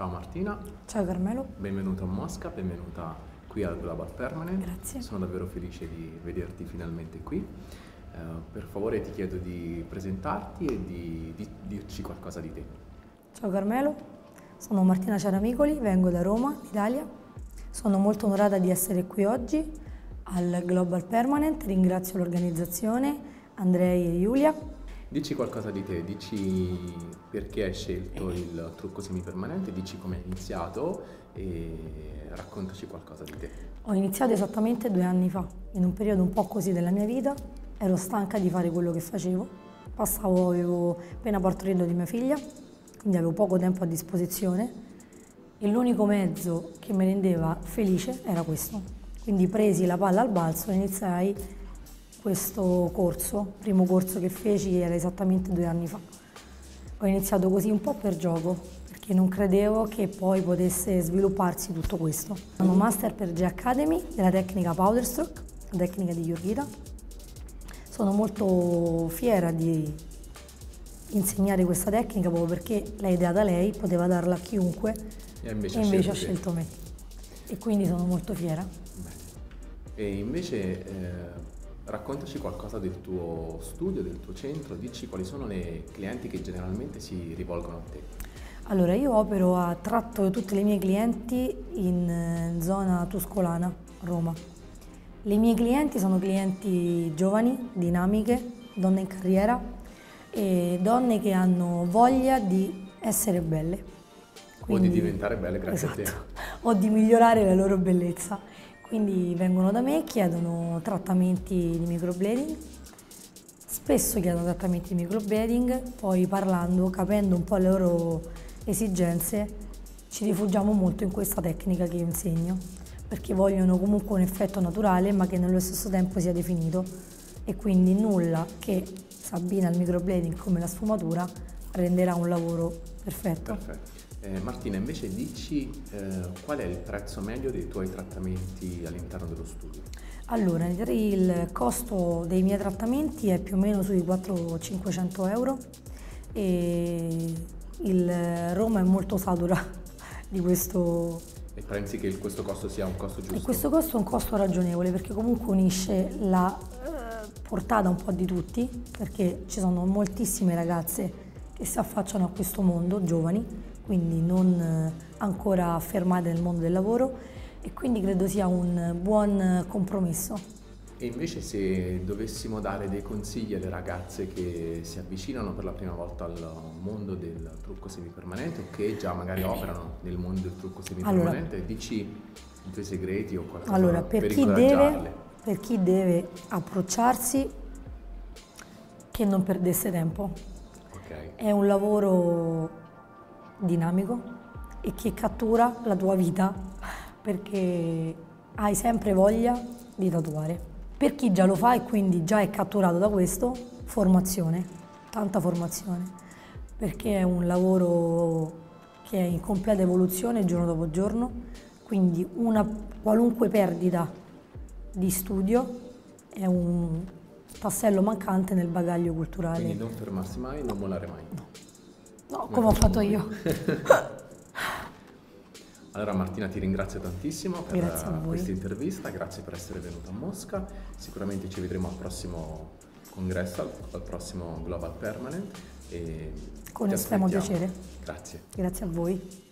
Ciao Martina. Ciao Carmelo. Benvenuta a Mosca, benvenuta qui al Global Permanent. Grazie. Sono davvero felice di vederti finalmente qui. Uh, per favore ti chiedo di presentarti e di, di dirci qualcosa di te. Ciao Carmelo, sono Martina Ciaramicoli, vengo da Roma, Italia. Sono molto onorata di essere qui oggi al Global Permanent, ringrazio l'organizzazione, Andrei e Giulia Dici qualcosa di te, dici perché hai scelto il trucco semipermanente, dici come hai iniziato e raccontaci qualcosa di te. Ho iniziato esattamente due anni fa, in un periodo un po' così della mia vita, ero stanca di fare quello che facevo, passavo, avevo appena partorito di mia figlia, quindi avevo poco tempo a disposizione e l'unico mezzo che mi rendeva felice era questo. Quindi presi la palla al balzo e iniziai questo corso, il primo corso che feci era esattamente due anni fa. Ho iniziato così un po' per gioco, perché non credevo che poi potesse svilupparsi tutto questo. Sono master per G Academy della tecnica Powder Stroke, la tecnica di Yurgita. Sono molto fiera di insegnare questa tecnica proprio perché l'ha ideata lei, poteva darla a chiunque e invece, e invece ha scelto me. E quindi sono molto fiera. E invece eh, Raccontaci qualcosa del tuo studio, del tuo centro, dici quali sono le clienti che generalmente si rivolgono a te. Allora, io opero a tratto tutti i miei clienti in eh, zona tuscolana, Roma. Le mie clienti sono clienti giovani, dinamiche, donne in carriera e donne che hanno voglia di essere belle. Quindi, o di diventare belle grazie esatto, a te. O di migliorare la loro bellezza. Quindi vengono da me, chiedono trattamenti di microblading, spesso chiedono trattamenti di microblading, poi parlando, capendo un po' le loro esigenze, ci rifugiamo molto in questa tecnica che io insegno, perché vogliono comunque un effetto naturale ma che nello stesso tempo sia definito e quindi nulla che si abbina al microblading come la sfumatura renderà un lavoro perfetto. Perfetto. Eh, Martina, invece dici eh, qual è il prezzo medio dei tuoi trattamenti all'interno dello studio? Allora, il costo dei miei trattamenti è più o meno sui 400-500 euro e il Roma è molto satura di questo. E pensi che questo costo sia un costo giusto? E questo costo è un costo ragionevole perché comunque unisce la eh, portata un po' di tutti, perché ci sono moltissime ragazze che si affacciano a questo mondo, giovani, quindi non eh, ancora affermate nel mondo del lavoro e quindi credo sia un buon compromesso. E invece se dovessimo dare dei consigli alle ragazze che si avvicinano per la prima volta al mondo del trucco semipermanente o che già magari operano nel mondo del trucco semipermanente, allora, dici i tuoi segreti o qualcosa allora, per, per chi deve, per chi deve approcciarsi che non perdesse tempo. Okay. È un lavoro dinamico e che cattura la tua vita perché hai sempre voglia di tatuare. Per chi già lo fa e quindi già è catturato da questo, formazione, tanta formazione, perché è un lavoro che è in completa evoluzione giorno dopo giorno, quindi una qualunque perdita di studio è un tassello mancante nel bagaglio culturale. Quindi non fermarsi mai, non mollare mai. No. No, come ho fatto io. Allora Martina ti ringrazio tantissimo per questa intervista, grazie per essere venuta a Mosca, sicuramente ci vedremo al prossimo congresso, al, al prossimo Global Permanent. Con estremo piacere. Grazie. Grazie a voi.